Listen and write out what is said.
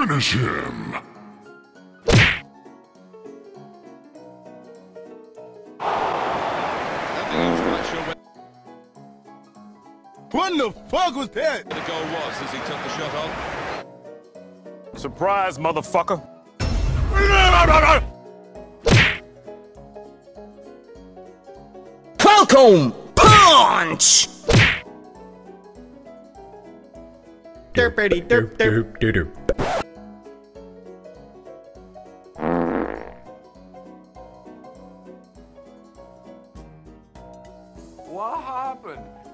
Finish him! What the fuck was that? The goal was as he took the shot on. Surprise, motherfucker. Falcon Punch! Derpity derp derp. What happened?